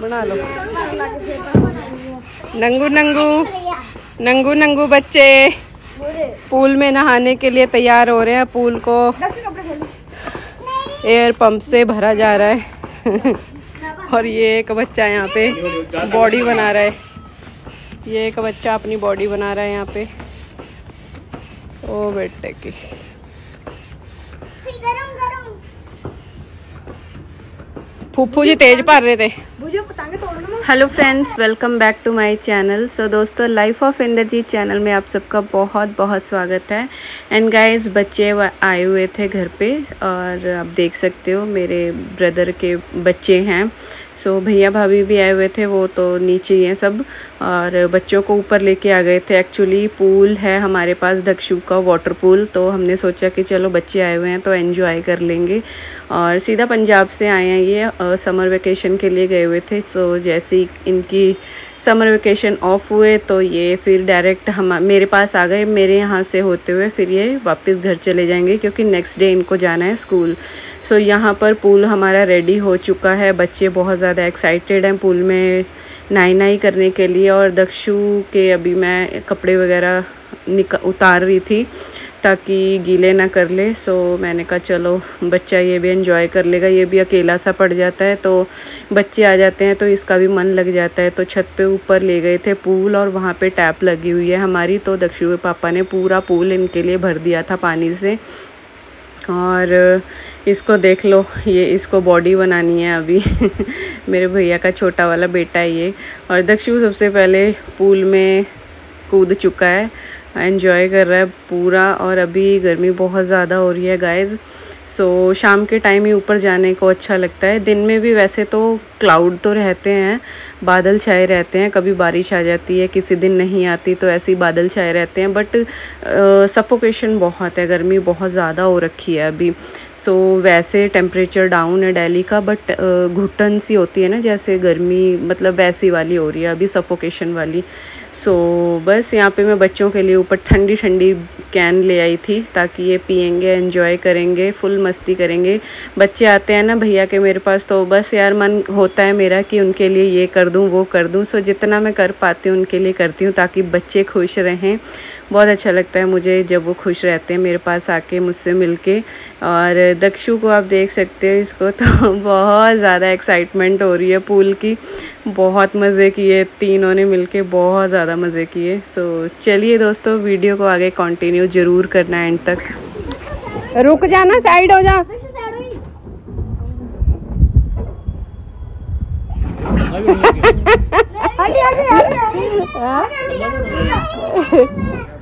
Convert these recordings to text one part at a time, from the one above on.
बना लो। नंगू नंगू। नंगू नंगू बच्चे। पूल में नहाने के लिए तैयार हो रहे हैं पूल को। एयर पंप से भरा जा रहा है। और ये एक बच्चा यहाँ पे बॉडी बना रहा है। ये एक बच्चा अपनी बॉडी बना रहा है यहाँ पे। ओ बेटे की। फूफू जी तेज भर रहे थे। Hello friends welcome back to my channel so दोस्तों लाइफ ऑफ़ इंद्रजीत चैनल में आप सबका बहुत बहुत स्वागत है। एंड गाइस बच्चे आए हुए थे घर पे और आप देख सकते हो मेरे ब्रदर के बच्चे हैं। सो so, भैया भाभी भी आए हुए थे वो तो नीचे ही हैं सब। और बच्चों को ऊपर लेके आ गए थे। एक्चुअली पूल है हमारे पास दक्षु का वाटर पूल तो हमने सोचा कि चलो बच्चे आए हुए हैं तो एंजॉय कर लेंगे। और सीधा पंजाब से आए हैं ये समर वेकेशन के लिए गए हुए थे। सो जैसे ही इनकी समर वेकेशन ऑफ़ हुए तो ये फिर डायरेक्ट हम, मेरे पास आ गए, मेरे यहाँ से होते हुए फिर ये वापस घर चले जाएँगे, क्योंकि नेक्स्ट डे इनको जाना है स्कूल सो यहाँ पर पूल हमारा रेडी हो चुका है। बच्चे बहुत ज़्यादा एक्साइटेड हैं पूल में नाई नाई करने के लिए और दक्षु के अभी मैं कपड़े वगैरह निक, उतार रही थी। ताकि गीले ना कर ले। सो मैंने कहा, चलो, बच्चा ये भी इन्जॉय कर लेगा। ये भी अकेला सा पड़ जाता है तो बच्चे आ जाते हैं तो इसका भी मन लग जाता है। तो छत पे ऊपर ले गए थे पूल और वहाँ पे टैप लगी हुई है हमारी। तो दक्षिण के पापा ने पूरा पूल इनके लिए भर दिया था पानी से। और इसको देख लो, ये इसको बॉडी बनानी है अभी। मेरे भैया का छोटा वाला बेटा है ये। और दक्षिण सबसे पहले पूल में कूद चुका है। एंजॉय कर रहा है पूरा और अभी गर्मी बहुत ज़्यादा हो रही है गाइज़ सो so, शाम के टाइम ही ऊपर जाने को अच्छा लगता है। दिन में भी वैसे तो क्लाउड तो रहते हैं बादल छाए रहते हैं कभी बारिश आ जाती है किसी दिन नहीं आती तो ऐसे ही बादल छाए रहते हैं। बट सफोकेशन बहुत है गर्मी बहुत ज़्यादा हो रखी है अभी। सो so, वैसे टेम्परेचर डाउन है डेली का बट घुटन सी होती है ना जैसे गर्मी मतलब वैसी वाली हो रही है अभी सफोकेशन वाली। सो बस यहाँ पे मैं बच्चों के लिए ऊपर ठंडी ठंडी कैन ले आई थी ताकि ये पियेंगे एंजॉय करेंगे फुल मस्ती करेंगे। बच्चे आते हैं ना भैया के मेरे पास तो बस यार मन होता है मेरा कि उनके लिए ये कर दूँ, वो कर दूँ। सो जितना मैं कर पाती हूँ, उनके लिए करती हूँ ताकि बच्चे खुश रहें। बहुत अच्छा लगता है मुझे जब वो खुश रहते हैं मेरे पास आके मुझसे मिलके। और दक्षु को आप देख सकते हो इसको तो बहुत ज़्यादा एक्साइटमेंट हो रही है पूल की। बहुत मज़े किए तीनों ने मिलके बहुत ज़्यादा मज़े किए। सो चलिए दोस्तों वीडियो को आगे कंटिन्यू ज़रूर करना एंड तक। रुक जाना साइड हो जा।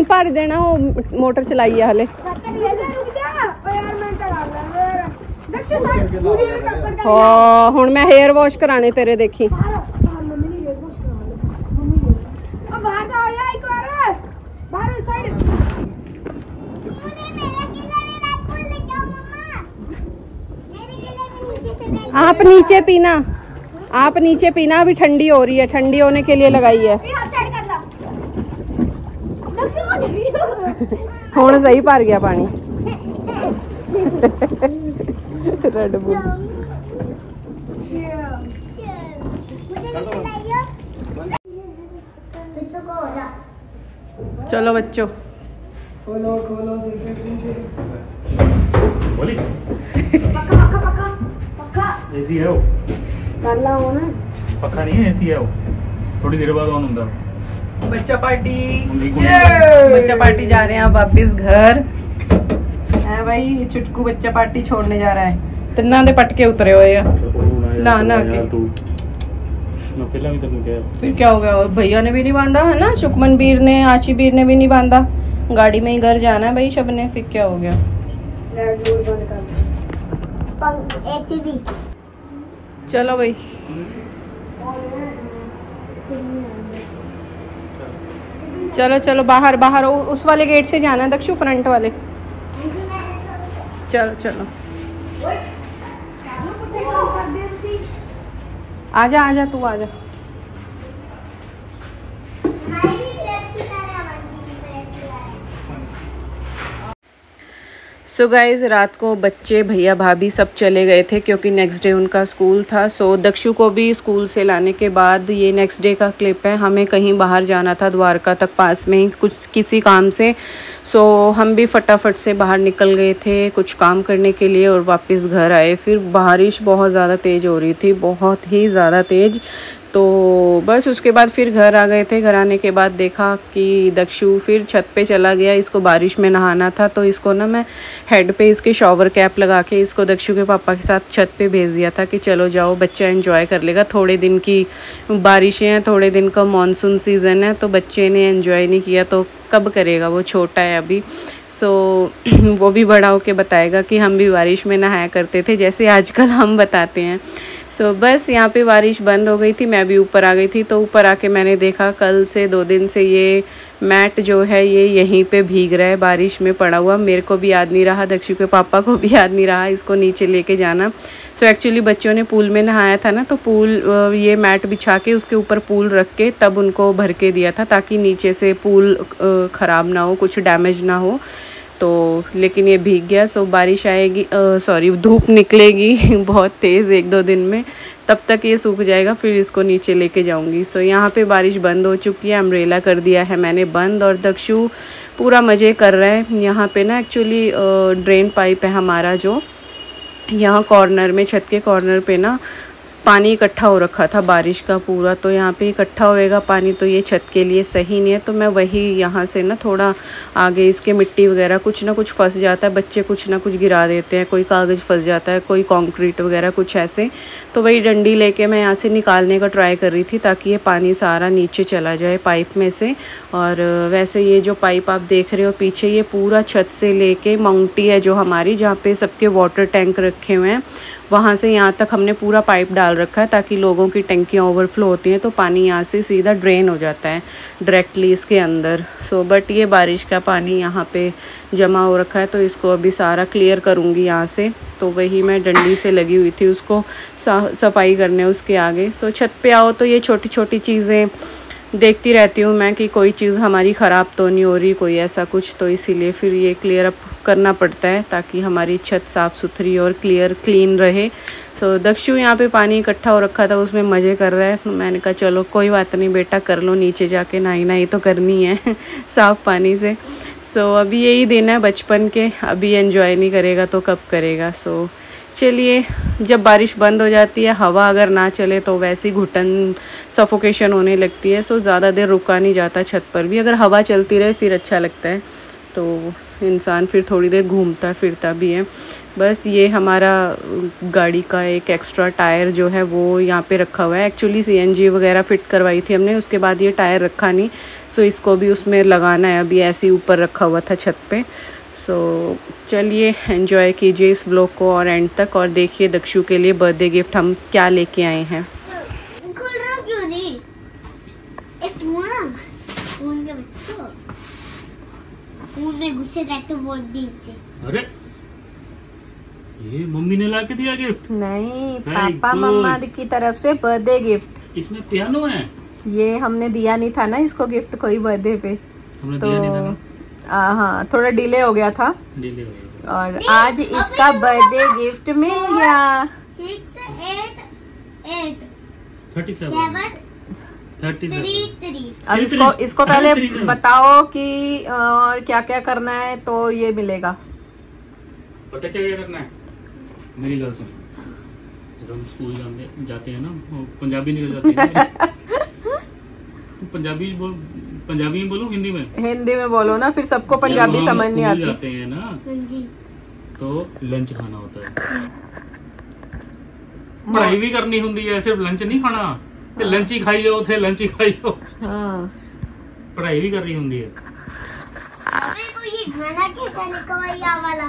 ਹੁਣ ਭਰ ਦੇਣਾ ਉਹ ਮੋਟਰ ਚਲਾਈ ਆ ਹਲੇ ਸਕਦਾ ਨਹੀਂ ਇਹਦੇ ਰੁਕ ਜਾ ਓ ਯਾਰ ਮੈਂ ਚਲਾ ਲਾਂਗਾ ਯਾਰ ਦਕਸ਼ ਸਾਈਡ ਮੁਝੇ ਵੀ ਟੱਕਰ ਕਰ ਹਾਂ ਹੁਣ ਮੈਂ ਹੇਅਰ ਵਾਸ਼ ਕਰਾਣੇ ਤੇਰੇ ਦੇਖੀ ਬਾਹਰ ਬਾਹਰ ਮੰਮੀ ਨੇ ਇਹ ਕੁਛ ਕਰਾ ਲਿਆ ਮੰਮੀ ਨੇ ਓ ਬਾਹਰ ਤਾਂ ਆ ਜਾ ਇੱਕ ਵਾਰ ਬਾਹਰ ਸਾਈਡ आप नीचे पीना आप नीचे पीना अभी ठंडी हो रही है ठंडी होने के लिए लगाई है ਹੁਣ ਸਹੀ ਭਰ ਗਿਆ ਪਾਣੀ ਰੈਡ ਬੁੱਲ चलो बच्चों बोली ਪੱਕਾ ਪੱਕਾ ਪੱਕਾ ਪੱਕਾ ऐसी है वो ਕਰ ਲਾ ਹੁਣ ਪੱਖਾ ਨਹੀਂ ਐਸੀ ਹੈ ਉਹ ਥੋੜੀ ਦੇਰ ਬਾਅਦ ਆਨ ਹੁੰਦਾ बच्चा पार्टी। बच्चा पार्टी जा रहे हैं आप वापिस घर। है भाई चुटकू बच्चा पार्टी छोड़ने जा रहा है। तिना दे पटके उतरे हुए ना ना फिर क्या हो गया? भैया ने भी नहीं बांधा है ना? सुखमन बीर ने आशी बीर ने भी नहीं बांधा। गाड़ी में ही घर जाना है भाई शब ने फिर क्या हो गया? चलो भाई। चलो चलो, बाहर बाहर उस वाले गेट से जाना है दक्षु फ्रंट वाले। चलो चलो। आजा आजा तू आजा सो so गाइज़ रात को बच्चे भैया भाभी सब चले गए थे क्योंकि नेक्स्ट डे उनका स्कूल था। सो so, दक्षु को भी स्कूल से लाने के बाद ये नेक्स्ट डे का क्लिप है। हमें कहीं बाहर जाना था द्वारका तक पास में ही कुछ किसी काम से सो। So, हम भी फटाफट से बाहर निकल गए थे कुछ काम करने के लिए और वापस घर आए। फिर बारिश बहुत ज़्यादा तेज़ हो रही थी बहुत ही ज़्यादा तेज़। तो बस उसके बाद फिर घर आ गए थे। घर आने के बाद देखा कि दक्षु फिर छत पे चला गया। इसको बारिश में नहाना था तो इसको ना मैं हेड पे इसके शॉवर कैप लगा के इसको दक्षु के पापा के साथ छत पे भेज दिया था कि चलो जाओ बच्चा एंजॉय कर लेगा। थोड़े दिन की बारिशें हैं थोड़े दिन का मानसून सीज़न है तो बच्चे ने एंजॉय नहीं किया तो कब करेगा? वो छोटा है अभी। सो so, वो भी बड़ा होके बताएगा कि हम भी बारिश में नहाया करते थे जैसे आजकल हम बताते हैं। सो so, बस यहाँ पे बारिश बंद हो गई थी मैं भी ऊपर आ गई थी तो ऊपर आके मैंने देखा कल से दो दिन से ये मैट जो है ये यहीं पे भीग रहा है बारिश में पड़ा हुआ। मेरे को भी याद नहीं रहा दक्षु के पापा को भी याद नहीं रहा इसको नीचे लेके जाना। सो so, एक्चुअली बच्चों ने पूल में नहाया था ना तो पूल ये मैट बिछा के उसके ऊपर पूल रख के तब उनको भर के दिया था ताकि नीचे से पूल ख़राब ना हो कुछ डैमेज ना हो। तो लेकिन ये भीग गया, सो बारिश आएगी सॉरी धूप निकलेगी बहुत तेज़ एक दो दिन में। तब तक ये सूख जाएगा, फिर इसको नीचे लेके जाऊँगी। सो यहाँ पे बारिश बंद हो चुकी है अम्ब्रेला कर दिया है मैंने बंद और दक्षु पूरा मज़े कर रहा है। यहाँ पे ना एक्चुअली ड्रेन पाइप है हमारा जो। यहाँ कॉर्नर में, छत के कॉर्नर पे ना पानी इकट्ठा हो रखा था बारिश का पूरा तो यहाँ पे इकट्ठा होएगा पानी तो ये छत के लिए सही नहीं है तो मैं वही यहाँ से ना थोड़ा आगे इसके मिट्टी वगैरह कुछ ना कुछ फंस जाता है, बच्चे कुछ ना कुछ गिरा देते हैं, कोई कागज़ फंस जाता है, कोई कंक्रीट वगैरह कुछ ऐसे तो वही डंडी लेके मैं यहाँ से निकालने का ट्राई कर रही थी ताकि ये पानी सारा नीचे चला जाए पाइप में से, और वैसे ये जो पाइप आप देख रहे हो पीछे, ये पूरा छत से लेके माउंटी है जो हमारी, जहाँ पे सबके वाटर टैंक रखे हुए हैं वहाँ से यहाँ तक हमने पूरा पाइप डाल रखा है ताकि लोगों की टंकियाँ ओवरफ्लो होती हैं तो पानी यहाँ से सीधा ड्रेन हो जाता है डायरेक्टली इसके अंदर। सो बट ये बारिश का पानी यहाँ पे जमा हो रखा है तो इसको अभी सारा क्लियर करूँगी यहाँ से। तो वही मैं डंडी से लगी हुई थी उसको सफ़ाई करने उसके आगे। सो छत पे आओ तो ये छोटी छोटी चीज़ें देखती रहती हूँ मैं कि कोई चीज़ हमारी ख़राब तो नहीं हो रही, कोई ऐसा कुछ तो इसीलिए फिर ये क्लियर अप करना पड़ता है ताकि हमारी छत साफ़ सुथरी और क्लियर क्लीन रहे। तो दक्षु यहाँ पे पानी इकट्ठा हो रखा था, उसमें मज़े कर रहा है। तो मैंने कहा, चलो, कोई बात नहीं, बेटा, कर लो, नीचे जाके नहाई नहाई तो करनी है, साफ़ पानी से। सो अभी यही दिन है बचपन के, अभी एंजॉय नहीं करेगा तो कब करेगा? सो चलिए, जब बारिश बंद हो जाती है, हवा अगर ना चले तो वैसे ही घुटन सफोकेशन होने लगती है। सो ज़्यादा देर रुका नहीं जाता छत पर भी। अगर हवा चलती रहे, फिर अच्छा लगता है। तो इंसान फिर थोड़ी देर घूमता फिरता भी है। बस ये हमारा गाड़ी का एक एक्स्ट्रा टायर जो है वो यहाँ पे रखा हुआ है। एक्चुअली सीएनजी वगैरह फ़िट करवाई थी हमने, उसके बाद ये टायर रखा नहीं। सो इसको भी उसमें लगाना है, अभी ऐसे ही ऊपर रखा हुआ था छत पे। सो चलिए एंजॉय कीजिए इस ब्लॉग को और एंड तक। और देखिए दक्षु के लिए बर्थडे गिफ्ट हम क्या लेके आए हैं खुल रहा क्यों नहीं ए फ़ोन फ़ोन के बच्चों फ़ोन गुस्से रहते बहुत दिन से अरे ये मम्मी ने ला के दिया गिफ्ट? नहीं पापा मम्मा की तरफ़ से बर्थडे गिफ्ट इसमें पियानो है? ये हमने दिया नहीं था ना इसको गिफ्ट कोई बर्थडे पे। हमने तो दिया नहीं था ना? आ, हाँ थोड़ा डिले हो गया था। डिले हो गया। और आज इसका बर्थडे गिफ्ट मिल गया। Six eight eight thirty seven thirty अब इसको इसको पहले बताओ कि और क्या क्या करना है तो ये मिलेगा। पता क्या क्या करना है? मेरी गर्ल सुन। जब हम स्कूल जाते जाते हैं ना पंजाबी निकल जाती है पंजाबी बोल पंजाबी में बोलूँ हिंदी में? हिंदी में बोलो ना फिर सबको पंजाबी समझ नहीं आती। जाते हैं ना तो लंच खाना होता है। पढ़ाई भी करनी होंगी है सिर्फ़ लंच नहीं खाना। ਤੇ ਲੰਚ ਹੀ ਖਾਈ ਜਾਓ ਉੱਥੇ ਲੰਚ ਹੀ ਖਾਈ ਜਾਓ हाँ ਪੜ੍ਹਾਈ ਵੀ ਕਰਨੀ ਹੁੰਦੀ ਹੈ अबे को ये गाना कैसा लिखा हुआ है ये वाला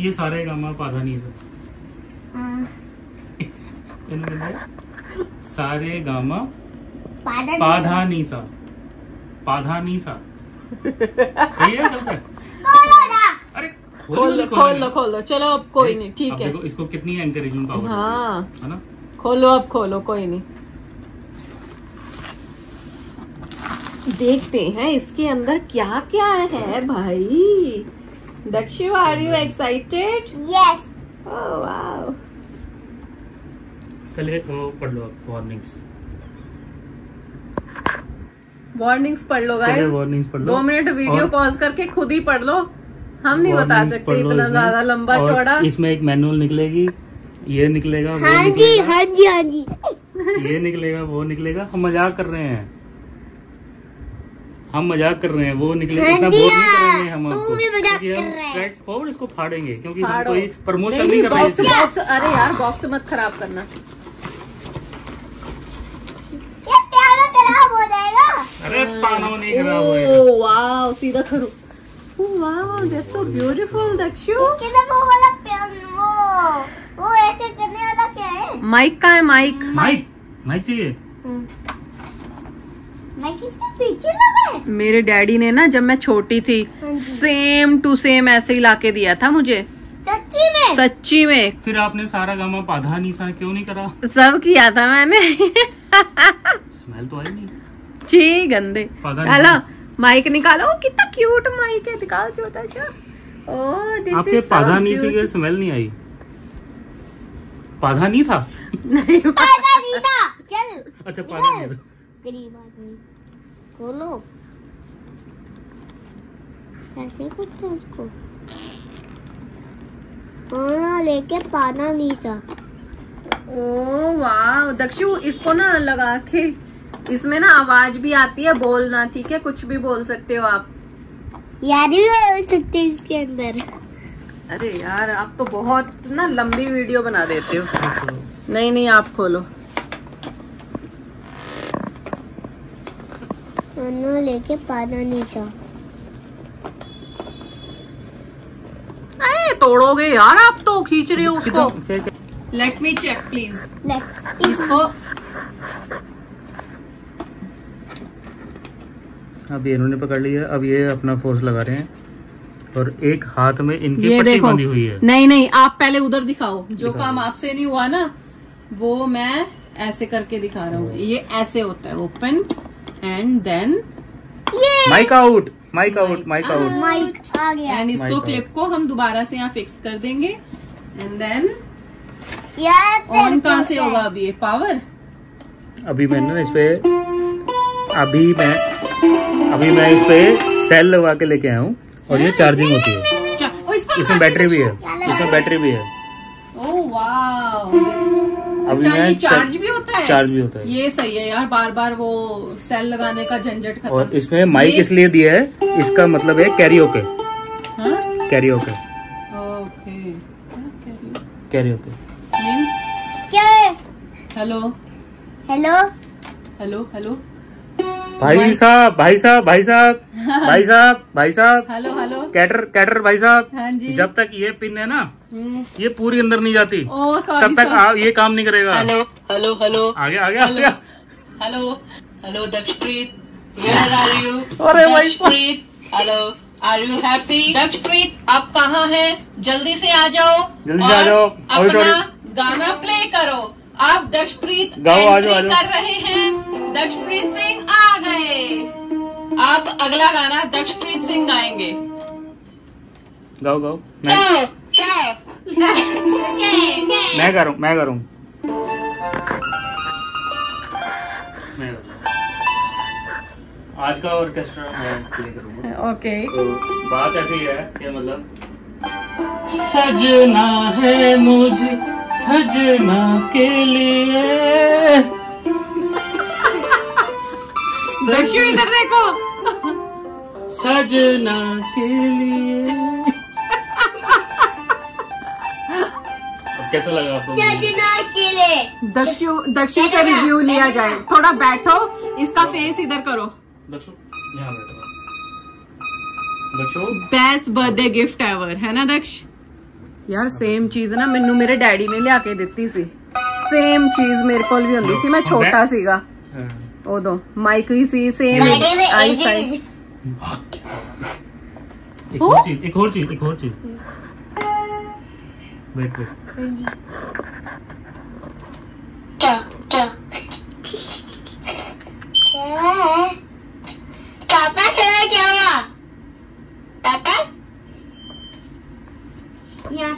ਇਹ ਸਾਰੇ ਗਾਮਾ ਪਾਧਾ ਨਹੀਂ ਸਰ हाँ ਇਹਨੂੰ ਕਹਿੰਦੇ ਆ, ਸਾਰੇ ਗਾਮਾ पादा पाधा नीसा पाधा नीसा सही है गलत है बोलो ना अरे खोल लो खोल लो खोल लो चलो अब कोई नहीं ठीक अब है देखो इसको कितनी एंकरेजमेंट पावर हाँ है ना खोलो अब खोलो कोई नहीं देखते हैं इसके अंदर क्या क्या है भाई। Dakshu are you excited yes पहले वो पढ़ लो वार्निंग्स वार्निंग्स पढ़ लो पहले गाइस वार्निंग्स पढ़ लो। दो मिनट वीडियो और पॉज करके खुद ही पढ़ लो। हम नहीं बता सकते इतना ज़्यादा लंबा चौड़ा। इसमें एक मैनुअल निकलेगी ये निकलेगा वो हाँ जी निकलेगा। हाँ जी हाँ जी। ये निकलेगा वो निकलेगा। हम मज़ाक कर रहे हैं। हम मज़ाक कर रहे हैं वो निकले हाँ इतना बोर नहीं हाँ। करेंगे हम तू आपको। भी मज़ाक क्योंकि हम कर रहा स्ट्रेट फॉरवर्ड इसको फाड़ेंगे क्योंकि हम कोई प्रमोशन नहीं नहीं नहीं कर रहे हैं। बॉक्स अरे यार बॉक्स मत खराब करना। ये प्यारा खराब हो जाएगा। अरे पानो नहीं खराब होएगा ओह वाओ सीधा करो। Wow that's so beautiful Dakshu. वो वाला पेन वो वो ऐसे करने वाला क्या है? माइक का है माइक। माइक माइक चाहिए? मैं किसके पीछे लगा है मेरे डैडी ने ना जब मैं छोटी थी सेम टू सेम ऐसे ही लाके दिया था मुझे। सच्ची में? सच्ची में। फिर आपने सारा गामा पाधा निशा क्यों नहीं करा? सब किया था मैंने। स्मेल तो आई नहीं। छी गंदे। हेलो माइक निकालो। कितना क्यूट माइक है निकाल छोटा सा ओ दिस आपके पाधा नीचे की स्मेल नहीं आई? पाधा नहीं था? नहीं पादा रीता चल अच्छा पाधा नहीं था। गरीब आदमी। खोलो। कैसे करते हैं इसको पाना लेके पाना नीसा ओ वाह दक्षु इसको ना लगा के इसमें ना आवाज़ भी आती है बोलना ठीक है? कुछ भी बोल सकते हो आप। याद भी बोल सकते हैं इसके अंदर। अरे यार आप तो बहुत ना लंबी वीडियो बना देते हो। नहीं नहीं आप खोलो। लेके पाना नीसा अरे तोड़ोगे यार आप तो खींच रहे हो उसको। लेट मी चेक प्लीज़ इसको अब ये इन्होंने पकड़ लिया अब ये अपना फोर्स लगा रहे हैं। और एक हाथ में इनकी ये पट्टी देखो। बंधी हुई है। नहीं नहीं आप पहले उधर दिखाओ। जो दिखा काम आपसे नहीं हुआ ना वो मैं ऐसे करके दिखा रहा हूँ। ये ऐसे होता है open and then mic out mic out mic out mic आ गया. एंड इसको क्लिप को हम दोबारा से यहाँ फिक्स कर देंगे. एंड देन ऑन कहाँ से होगा अब ये? पावर अभी मैंने इस पे अभी मैं अभी मैं इस पे सेल लगा के लेके आया हूँ और ये चार्जिंग होती है। इसमें बैटरी भी है। इसमें बैटरी भी है। ओह वाह अभी अच्छा मैं ये चार्ज भी होता है? चार्ज भी होता है। ये सही है यार बार बार वो सेल लगाने का झंझट और इसमें माइक इसलिए दिया है इसका मतलब है कैरी ओके हाँ? Carry okay okay carry okay है? हेलो हेलो हेलो हेलो भाई साहब भाई साहब भाई साहब भाई साहब भाई साहब। Hello hello. कैटर कैटर भाई साहब। हाँ जी। जब तक ये पिन है ना हम्म, ये पूरी अंदर नहीं जाती। ओ तब तक आप ये काम नहीं करेगा। Hello hello hello. आगे आगे आगे। Hello hello Dakshpreet. Where are you अरे भाई Dakshpreet hello are you happy Dakshpreet आप कहाँ हैं? जल्दी से आ जाओ। जल्दी से आ जाओ। अपना गाना प्ले करो। आप दक्षप्रीत। कर रहे हैं। दक्षप्रीत सिंह आ गए। आप अगला गाना दक्षप्रीत सिंह गाएँगे। गाओ गाओ। मैं मैं करूँ मैं करूँ। मैं करूँ। आज का ऑर्केस्ट्रा मैं प्ले करूँगा। ओके। तो बात ऐसी है कि मतलब सजना है मुझे सजना के लिए। दक्षु इधर देखो सजना के लिए अब कैसा लगा आपको सजना के लिए दक्षु दक्षु से रिव्यू लिया जाए थोड़ा बैठो इसका फेस इधर करो दक्षु यहाँ बैठो Dakshu best birthday gift ever है ना दक्ष ਯਾਰ ਸੇਮ ਚੀਜ਼ ਨਾ ਮੈਨੂੰ ਮੇਰੇ ਡੈਡੀ ਨੇ ਲਿਆ ਕੇ ਦਿੱਤੀ ਸੀ ਸੇਮ ਚੀਜ਼ ਮੇਰੇ ਕੋਲ ਵੀ ਹੁੰਦੀ ਸੀ ਮੈਂ ਛੋਟਾ ਸੀਗਾ वो दो माइक सी सेम आई साइड एक और चीज़ एक और चीज़ एक और चीज़। बैठ वेट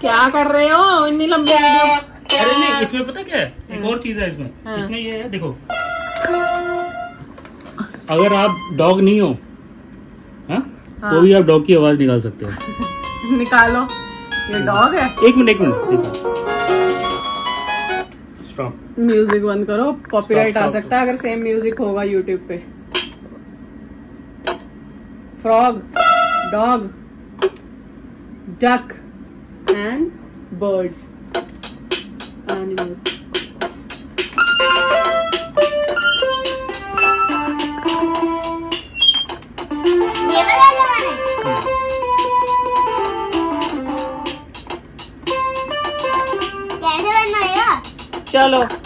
क्या कर रहे हो? इतनी लंबी वीडियो अरे नहीं इसमें पता क्या है? एक और चीज़ है इसमें। इसमें ये है देखो। अगर आप डॉग नहीं हो हाँ? हाँ। तो भी आप डॉग की आवाज़ निकाल सकते हो। निकालो। ये डॉग है? एक मिनट एक मिनट स्टॉप म्यूज़िक बंद करो। कॉपीराइट आ सकता है अगर सेम म्यूज़िक होगा यूट्यूब पे। Frog dog duck and bird animal कैसे बनाएगा चलो